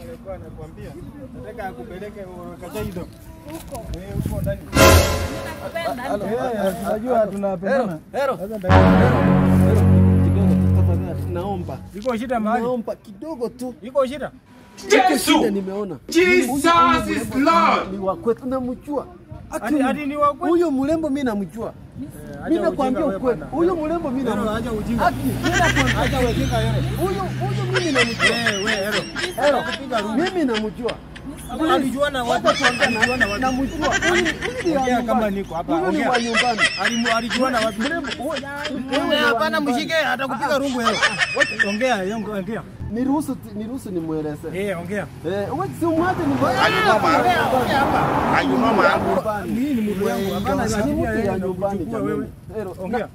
Alikuwa anakuambia nataka akupeleke Kachaido. Huko. Eh, huko ndani. Tunapendana. Hero, kidogo tu tafadhali, naomba Iko shida mahali. naomba kidogo tu. Iko shida. Iko nimeona. Jesus is Lord. Ni wa kwetu namjua. Hadi hadi ni wa kwetu. Huyo mrembo mimi namjua. Mimi nakwambia ukweli. huyu mrembo mimi namjua. acha ujinga. Aki, mimi nakwambia Acha ujinga yeye. Huyu huyu mimi namjua. Eh, wewe. mimi namjua. Alijuana wapi? Alijuana wapi? Namjua. Ongea kama niko hapa. Ongea. Alijuana wapi? Wewe hapana mshike atakupiga rungu wewe. Ongea, yongo- ongea. Niruhusu niruhusu nimweleze. Eh, ongea. Eh, wewe si umwache ni Mimi ni mtu wangu. Hapana, Ni mtu nyumbani wewe. Ongea.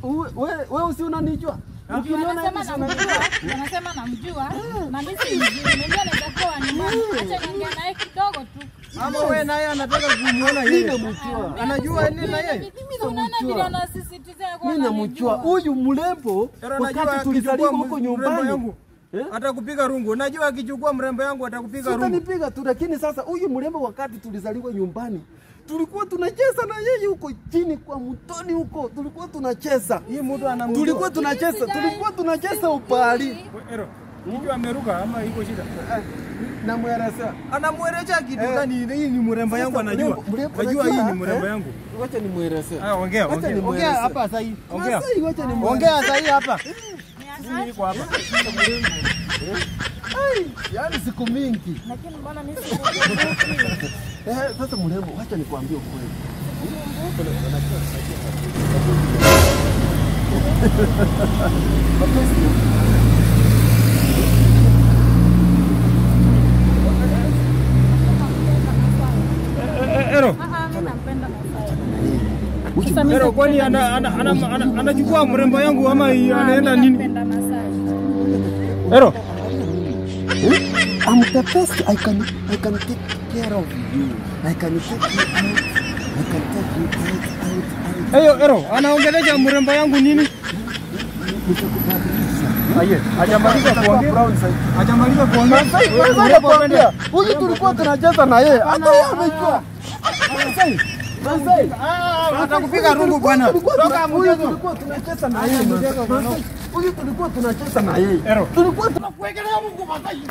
wewe si unanijua? Unanijua? namjua, na mimi simjui. Najua anaweza kuwa ni mama. Acha niongee naye kidogo tu. Ama wewe naye anataka kumuona Mimi yeye. namjua. Anajua nini na yeye? Mimi unaona vile anasisitiza ya Mimi namjua. Huyu mrembo wakati tulizaliwa huko nyumbani. yangu Eh? atakupiga rungu. Najua akichukua mrembo yangu atakupiga rungu. Sitanipiga tu lakini sasa huyu mrembo wakati tulizaliwa nyumbani tulikuwa tunacheza na yeye huko chini kwa mtoni huko, tulikuwa tunacheza, Hii mtu anamjua. tulikuwa tunacheza, tulikuwa tunacheza upali. ero hiyo ameruka ama iko shida? Namwelezea Anamwelezea kitu Eh. gani? Hii ni mrembo yangu anajua, anajua. mrembo- mrembo Najua hii ni mrembo eh? yangu. Wacha nimwelezee. Ah, ongea, ongea. Ongea hapa sasa hii. Ongea. Ongea sasa hii hapa. Mimi niko hapa. Ai, yaani siku mingi. Lakini mbona mimi sikumbuki? Eh, sasa mrembo, wacha nikwambie ukweli. Ero. Ah, ah, mimi nampenda Masai. Hero kwani ana- ana- ana- ana- anachukua mrembo yangu ama hii anaenda nini? I'm the best. I can I can take care of you. I can take you out. I can take you out, out, out. Hero, anaongelesha mrembo yangu nini? Hajamaliza kuongea. Huyu tulikuwa tunacheza na yeye. Hata yeye amejua. Atakupiga rungu bwana. Toka huyu tulikuwa tunacheza na yeye. Huyu tulikuwa tunacheza na yeye. Tulikuwa tuna Mungu Masai.